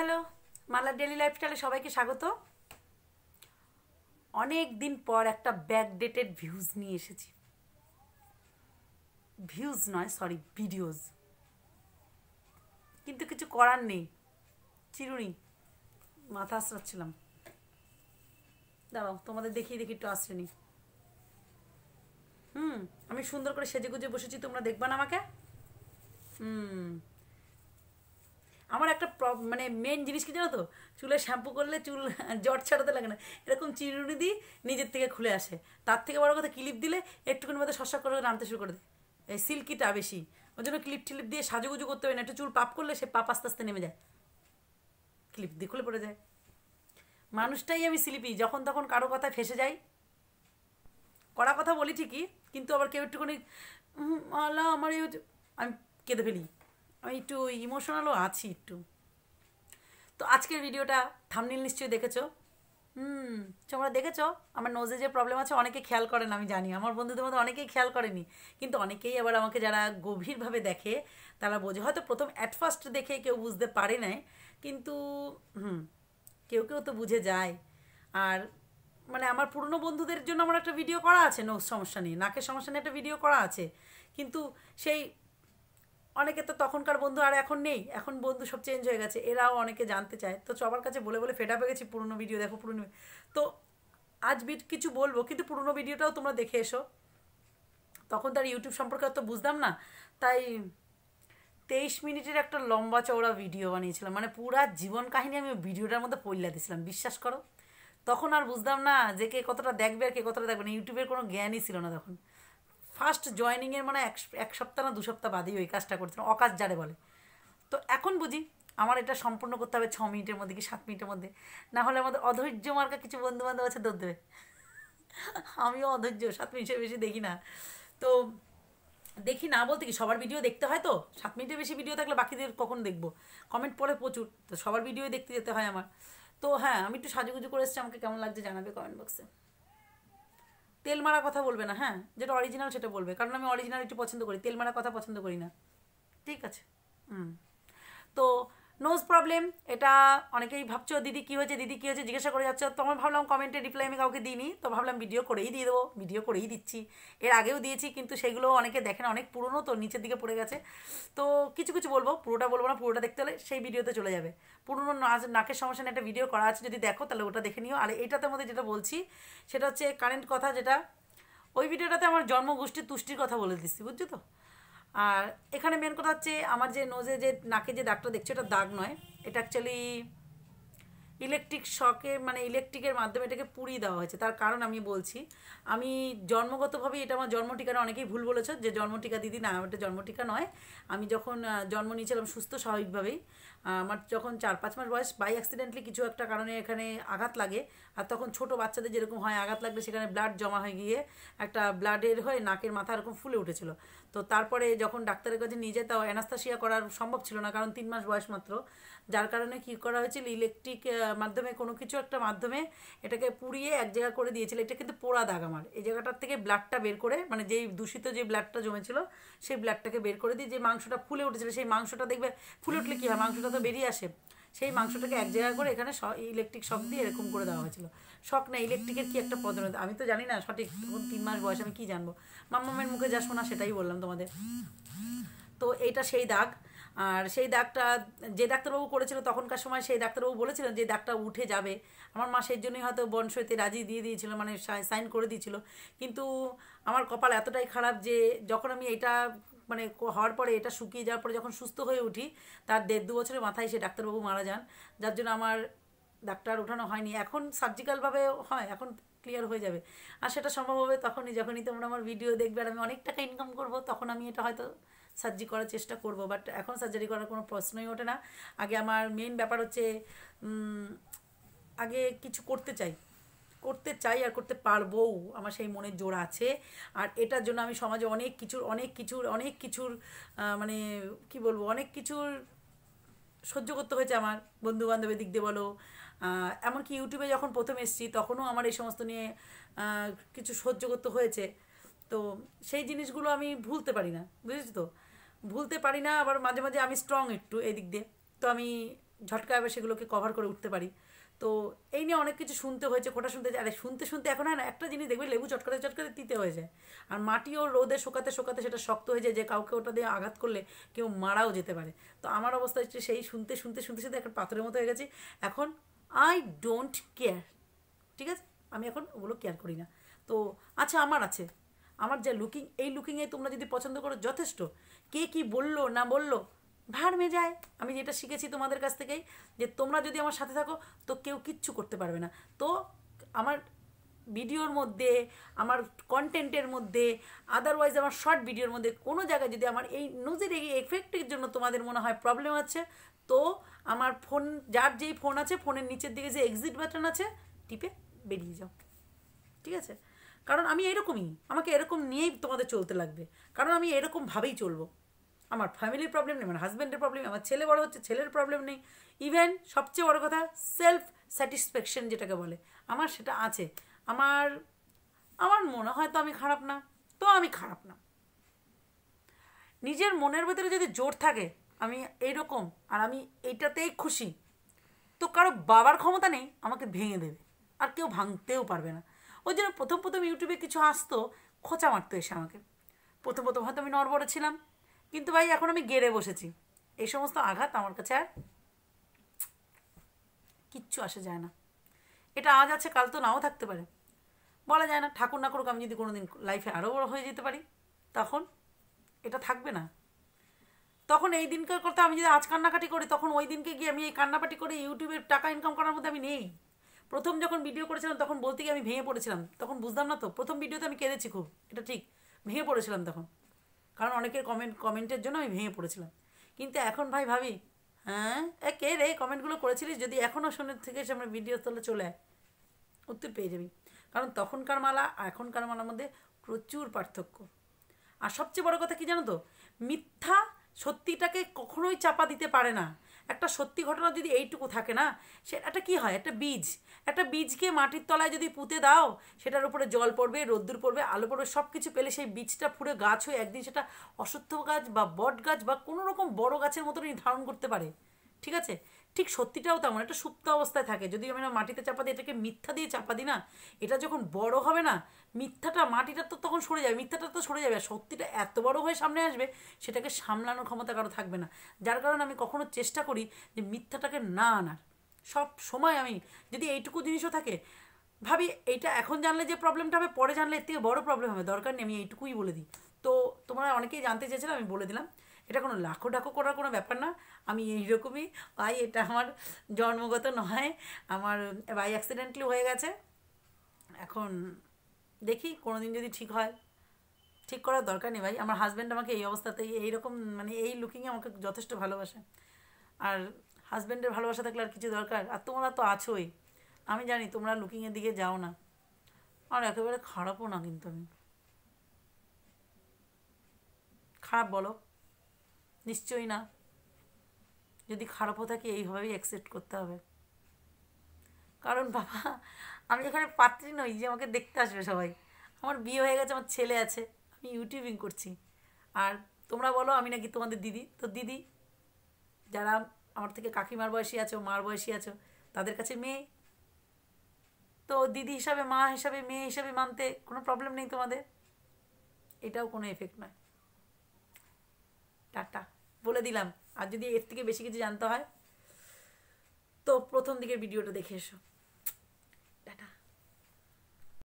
Hello, মালার daily লাইফস্টাইলে সবাইকে স্বাগত। অনেক দিন পর একটা ব্যাকডেটেড ভিউজ নিয়ে এসেছি। ভিউজ নয় সরি ভিডিওজ কিন্তু কিছু করার নেই। চিরুনি, মাথা আসরাচ্ছিলাম দাঁড়াও, তোমাদের দেখিয়ে দেখি, একটু আসছে নি। হুম, আমি সুন্দর করে সেজে গুজে বসেছি, তোমরা দেখবা না আমাকে? হুম। আমার একটা মানে মেন জিনিস কি জানো তো? চুলে শ্যাম্পু করলে চুল জট ছাড়াতে লাগে না। এরকম চিরুনি দিই নিজের থেকে খুলে আসে। তার থেকে বড় কথা ক্লিপ দিলে একটুখানি মধ্যে শসা করে নামতে শুরু করে দেয়। এই সিল্কিটা বেশি। ওই জন্য ক্লিপ টিলিপ দিয়ে সাজুগুজু করতে হবে না। একটু চুল পাপ করলে সে পাপ আস্তে আস্তে নেমে যায়। ক্লিপ দিয়ে খুলে পড়ে যায়। মানুষটাই আমি স্লিপি যখন তখন কারও কথায় ফেসে যাই। কড়া কথা বলি ঠিকই, কিন্তু আবার কেউ একটুখানি আল্লাহ, আমার এই আমি কেঁদে ফেলি। আমি একটু ইমোশনালও আছি একটু। তো আজকের ভিডিওটা থামনিল নিশ্চয়ই দেখেছ? হুম, তোমরা দেখেছ? আমার নোজে যে প্রবলেম আছে, অনেকে খেয়াল করেন আমি জানি। আমার বন্ধুদের মধ্যে অনেকেই খেয়াল করেনি। কিন্তু অনেকেই আবার আমাকে যারা গভীরভাবে দেখে, তারা বোঝে। হয়তো প্রথম অ্যাট ফার্স্ট দেখে কেউ বুঝতে পারে না কিন্তু, হুম, কেউ কেউ তো বুঝে যায়। আর মানে আমার পুরনো বন্ধুদের জন্য আমার একটা ভিডিও করা আছে নোজ সমস্যা নেই। নাকের সমস্যা নিয়ে একটা ভিডিও করা আছে। কিন্তু সেই অনেকে তো তখনকার বন্ধু আর এখন নেই, এখন বন্ধু সব চেঞ্জ হয়ে গেছে, এরাও অনেকে জানতে চায়। তো সবার কাছে বলে বলে ফেটা পেয়ে গেছি পুরনো ভিডিও দেখো পুরনো তো আজ বিট কিছু বলব, কিন্তু পুরনো ভিডিওটাও তোমরা দেখে এসো। তখন তার ইউটিউব সম্পর্কে অত বুঝতাম না, তাই তেইশ মিনিটের একটা লম্বা চওড়া ভিডিও বানিয়েছিলাম। মানে পুরা জীবন কাহিনী আমি ভিডিওটার মধ্যে পড়লে দিয়েছিলাম, বিশ্বাস করো। তখন আর বুঝতাম না যে কে কতটা দেখবে আর কে কতটা দেখবে না। ইউটিউবের কোনো জ্ঞানই ছিল না তখন। ফার্স্ট জয়নিংয়ের মানে এক সপ্তাহ না দু সপ্তাহ বাদেই ওই কাজটা করছিলাম। অকাজ যারে বলে। তো এখন বুঝি আমার এটা সম্পূর্ণ করতে হবে ছ মিনিটের মধ্যে কি সাত মিনিটের মধ্যে। না হলে আমাদের অধৈর্য মার্কা কিছু বন্ধু বান্ধব আছে দৌড় দেবে। আমিও অধৈর্য, সাত মিনিটের বেশি দেখি না। তো দেখি না বলতে কি, সবার ভিডিও দেখতে হয় তো? সাত মিনিটের বেশি ভিডিও থাকলে বাকিদের কখন দেখব? কমেন্ট পড়ে প্রচুর, তো সবার ভিডিও দেখতে যেতে হয় আমার। তো হ্যাঁ আমি একটু সাজুগুজু করে এসেছি, আমাকে কেমন লাগছে জানাবে কমেন্ট বক্সে তেল মারা কথা বলবে না হ্যাঁ? যেটা অরিজিনাল সেটা বলবে। কারণ আমি অরিজিনাল একটু পছন্দ করি। তেল মারা কথা পছন্দ করি না। ঠিক আছে? হুম। তো নোজ প্রবলেম এটা অনেকেই ভাবছ, দিদি কী হয়েছে? দিদি কী হয়েছে? জিজ্ঞাসা করে যাচ্ছে। তো আমার ভাবলাম কমেন্টে রিপ্লাই আমি কাউকে দিইনি, তো ভাবলাম ভিডিও করেই দিয়ে দেবো ভিডিও করেই দিচ্ছি। এর আগেও দিয়েছি, কিন্তু সেগুলো অনেকে দেখেন অনেক পুরনো, তো নিচের দিকে পড়ে গেছে। তো কিছু কিছু বলব, পুরোটা বলব না, পুরোটা দেখতে হলে সেই ভিডিওতে চলে যাবে। পুরনো নাচ নাকের সমস্যা একটা ভিডিও করা আছে, যদি দেখো, তাহলে ওটা দেখে নিও। আর এটাতে মধ্যে যেটা বলছি, সেটা হচ্ছে কারেন্ট কথা, যেটা ওই ভিডিওটাতে আমার জন্মগোষ্ঠীর তুষ্টির কথা বলে দিচ্ছি, বুঝছ তো? আর এখানে মেন কথা হচ্ছে, আমার যে নোজে যে নাকে যে দাগটা দেখছে এটা দাগ নয়। এটা অ্যাকচুয়ালি ইলেকট্রিক শকে মানে ইলেকট্রিকের মাধ্যমে এটাকে পুড়িয়ে দেওয়া হয়েছে। তার কারণ আমি বলছি, আমি জন্মগতভাবে এটা আমার জন্ম জন্মটিকাটা অনেকেই ভুল বলেছে, যে জন্মটিকা দিদি না আমার ওটা জন্মটিকা নয়। আমি যখন জন্ম নিয়েছিলাম সুস্থ স্বাভাবিকভাবেই আমার যখন চার পাঁচ মাস বয়স বাই অ্যাক্সিডেন্টলি কিছু একটা কারণে এখানে আঘাত লাগে, আর তখন ছোট বাচ্চাদের যেরকম হয় আঘাত লাগলে সেখানে ব্লাড জমা হয়ে গিয়ে একটা ব্লাডের হয়ে নাকের মাথা এরকম ফুলে উঠেছিল। তো তারপরে যখন ডাক্তারের কাছে নিয়ে যেতে অ্যানাস্তাসিয়া করার সম্ভব ছিল না, কারণ তিন মাস বয়স মাত্র। যার কারণে কী করা হয়েছিল ইলেকট্রিক মাধ্যমে, কোনো কিছু একটা মাধ্যমে এটাকে পুড়িয়ে এক জায়গা করে দিয়েছিল। এটা কিন্তু পোড়া দাগ আমার। এই জায়গাটার থেকে ব্লাডটা বের করে মানে যেই দূষিত যে ব্লাডটা জমেছিল, সেই ব্লাডটাকে বের করে দিয়ে যে মাংসটা ফুলে উঠেছিল, সেই মাংসটা দেখবে, ফুলে উঠলে কী হয়? মাংসটা তো বেরিয়ে আসে। সেই মাংসটাকে এক জায়গা করে এখানে ইলেকট্রিক শক দিয়ে এরকম করে দেওয়া হয়েছিল। শখ না ইলেকট্রিকের কি একটা পদ্ধতি আমি তো জানি না সঠিক তিন মাস বয়স আমি কী জানব? মাম্মামের মুখে যা শোনা সেটাই বললাম তোমাদের। তো এইটা সেই দাগ। আর সেই দাগটা যে ডাক্তারবাবু করেছিল তখনকার সময় সেই ডাক্তারবাবু বলেছিলেন যে দাগটা উঠে যাবে। আমার মা সেই জন্যই হয়তো বনসইতে রাজি দিয়ে দিয়েছিল মানে সাইন করে দিয়েছিল। কিন্তু আমার কপাল এতটাই খারাপ যে যখন আমি এটা মানে হওয়ার পরে এটা শুকিয়ে যাওয়ার পরে যখন সুস্থ হয়ে উঠি, তার দেড় দু বছরের মাথায় সে ডাক্তারবাবু মারা যান। যার জন্য আমার ডাক্তার ওঠানো হয়নি। এখন সার্জিক্যালভাবে হয়, এখন ক্লিয়ার হয়ে যাবে। আর সেটা সম্ভব হবে তখনই। যখনই তোমরা আমার ভিডিও দেখবে আর আমি অনেক টাকা ইনকাম করব, তখন আমি এটা হয়তো সার্জি করার চেষ্টা করব বাট এখন সার্জারি করার কোনো প্রশ্নই ওঠে না। আগে আমার মেন ব্যাপার হচ্ছে আগে কিছু করতে চাই। করতে চাই আর করতে পারবও, আমার সেই মনের জোর আছে। আর এটার জন্য আমি সমাজে অনেক কিছুর অনেক কিছুর অনেক কিছুর মানে কি বলব, অনেক কিছুর সহ্য করতে হয়েছে আমার। বন্ধু বান্ধবের দিক দিয়ে বলো এমনকি ইউটিউবে যখন প্রথম এসেছি, তখনও আমার এই সমস্ত নিয়ে কিছু সহ্য করতে হয়েছে। তো সেই জিনিসগুলো আমি ভুলতে পারি না, বুঝেছি তো? ভুলতে পারি না, আবার মাঝে মাঝে আমি স্ট্রং একটু এদিক দিয়ে। তো আমি ঝটকা এবার সেগুলোকে কভার করে উঠতে পারি। তো এই নিয়ে অনেক কিছু শুনতে হয়েছে, খোটা শুনতে আরে শুনতে শুনতে এখন না একটা জিনিস দেখবে, লেবু চটকাতে চটকাতে তিতে হয়ে যায়। আর মাটিও রোদে শোকাতে শোকাতে সেটা শক্ত হয়ে যায় যে কাউকে ওটা দিয়ে আঘাত করলে কেউ মারাও যেতে পারে। তো আমার অবস্থা হচ্ছে সেই শুনতে শুনতে শুনতে শুনতে একটা পাথরের মতো হয়ে গেছি। এখন আই ডোন্ট কেয়ার ঠিক আছে? আমি এখন ওগুলো কেয়ার করি না। তো আচ্ছা আমার আছে। আমার যা লুকিং এই লুকিংয়ে তোমরা যদি পছন্দ করো, যথেষ্ট। কে কি বলল, না বলল ভাড় মে যায় আমি যেটা শিখেছি তোমাদের কাছ থেকেই, যে তোমরা যদি আমার সাথে থাকো, তো কেউ কিচ্ছু করতে পারবে না। তো আমার ভিডিওর মধ্যে, আমার কন্টেন্টের মধ্যে আদারওয়াইজ আমার শর্ট ভিডিওর মধ্যে, কোনো জায়গায় যদি আমার এই নজির এই এফেক্টের জন্য তোমাদের মনে হয় প্রবলেম আছে, তো আমার ফোন যার যেই ফোন আছে ফোনের নিচের দিকে যে এক্সিট বাটন আছে, টিপে বেরিয়ে যাও। ঠিক আছে? কারণ আমি এরকমই, আমাকে এরকম নিয়েই তোমাদের চলতে লাগবে। কারণ আমি এরকমভাবেই চলবো। আমার ফ্যামিলির প্রবলেম নেই, আমার হাজব্যান্ডের প্রবলেম আমার ছেলে বড় হচ্ছে, ছেলের প্রবলেম নেই। ইভেন সবচেয়ে বড় কথা সেলফ স্যাটিসফ্যাকশন যেটাকে বলে, আমার সেটা আছে। আমার আমার মনে হয় তো আমি খারাপ না, তো আমি খারাপ না। নিজের মনের ভেতরে যদি জোর থাকে, আমি এইরকম আর আমি এইটাতেই খুশি, তো কারও বাবার ক্ষমতা নেই, আমাকে ভেঙে দেবে। আর কেউ ভাঙতেও পারবে না। ওই জন্য প্রথম প্রথম ইউটিউবে কিছু আসতো, খোঁচা মারতো এসে আমাকে। প্রথম প্রথম হয়তো আমি নড়বড়ে ছিলাম, কিন্তু ভাই এখন আমি গেড়ে বসেছি। এই সমস্ত আঘাত আমার কাছে আর কিচ্ছু আসে যায় না। এটা আজ আছে, কাল তো নাও থাকতে পারে। বলা যায় না, ঠাকুর না করুক আমি যদি কোনো দিন লাইফে আরও বড় হয়ে যেতে পারি, তখন এটা থাকবে না। তখন এই দিনকার কথা আমি যদি আজ কান্নাকাটি করি, তখন ওই দিনকে গিয়ে আমি এই কান্নাকাটি করে ইউটিউবের টাকা ইনকাম করার মধ্যে আমি নেই। প্রথম যখন ভিডিও করেছিলাম, তখন বলতে গিয়ে আমি ভেঙে পড়েছিলাম। তখন বুঝতাম না তো, প্রথম ভিডিওতে আমি কেঁদেছি খুব, এটা ঠিক। ভেঙে পড়েছিলাম তখন। কারণ অনেকের কমেন্ট কমেন্টের জন্য আমি ভেঙে পড়েছিলাম। কিন্তু এখন ভাই ভাবি হ্যাঁ? এ কে রে? কমেন্টগুলো করেছিলিস? যদি এখনও শুনে থেকে আমরা ভিডিও তোলে চলে আয়। উত্তর পেয়ে যাবি। কারণ তখনকার মালা আর এখনকার মালার মধ্যে প্রচুর পার্থক্য। আর সবচেয়ে বড় কথা কি জানো তো? মিথ্যা সত্যিটাকে কখনোই চাপা দিতে পারে না। একটা সত্যি ঘটনা যদি এইটুকু থাকে না, সে একটা কী হয়? একটা বীজ। একটা বীজকে মাটির তলায় যদি পুঁতে দাও, সেটার উপরে জল পড়বে, রোদ্দুর পড়বে, আলো পড়বে সব কিছু পেলে সেই বীজটা ফুড়ে গাছ হয়ে একদিন সেটা অসত্য গাছ বা বট গাছ বা কোনো রকম বড় গাছের মতনই ধারণ করতে পারে। ঠিক আছে? ঠিক সত্যিটাও তেমন, একটা সুপ্ত অবস্থায় থাকে। যদি আমি না মাটিতে চাপা দিই, এটাকে মিথ্যা দিয়ে চাপা দিই না, এটা যখন বড় হবে না, মিথ্যাটা মাটিটা তো তখন সরে যাবে, মিথ্যাটা তো সরে যাবে। আর সত্যিটা এত বড় হয়ে সামনে আসবে, সেটাকে সামলানোর ক্ষমতা কারও থাকবে না। যার কারণে আমি কখনো চেষ্টা করি যে মিথ্যাটাকে না আনার। সব সময় আমি, যদি এইটুকু জিনিসও থাকে, ভাবি এইটা এখন জানলে যে প্রবলেমটা হবে, পরে জানলে এর থেকে বড় প্রবলেম হবে। দরকার নেই, আমি এইটুকুই বলে দিই। তো তোমরা অনেকেই জানতে চেয়েছিলাম আমি বলে দিলাম। এটা কোনো লাখো ডাকো করার কোনো ব্যাপার না। আমি এইরকমই। ভাই, এটা আমার জন্মগত নয়। আমার বাই অ্যাক্সিডেন্টলি হয়ে গেছে। এখন দেখি কোনো দিন যদি ঠিক হয়। ঠিক করার দরকার নেই ভাই। আমার হাজব্যান্ড আমাকে এই অবস্থাতেই, এইরকম মানে এই লুকিংয়ে আমাকে যথেষ্ট ভালোবাসে। আর হাজব্যান্ডের ভালোবাসা থাকলে আর কিছু দরকার? আর তোমরা তো আছোই। আমি জানি তোমরা লুকিংয়ের দিকে যাও না। আর একেবারে খারাপও না কিন্তু আমি। খারাপ বলো। নিশ্চয়ই না। যদি খারাপও থাকে, এইভাবেই অ্যাকসেপ্ট করতে হবে। কারণ বাবা, আমি এখানে পাত্রী নই যে আমাকে দেখতে আসবে সবাই। আমার বিয়ে হয়ে গেছে, আমার ছেলে আছে, আমি ইউটিউবিং করছি। আর তোমরা বলো, আমি নাকি তোমাদের দিদি। তো দিদি, যারা আমার থেকে কাকিমার বয়সী আছো, মার বয়সী আছো, তাদের কাছে মেয়ে। তো দিদি হিসাবে, মা হিসাবে, মেয়ে হিসাবে মানতে কোনো প্রবলেম নেই তোমাদের। এটাও কোনো এফেক্ট নয়। টাটা। বলে দিলাম। আর যদি এর থেকে বেশি কিছু জানতে হয়, তো প্রথম দিকের ভিডিওটা দেখে এসো।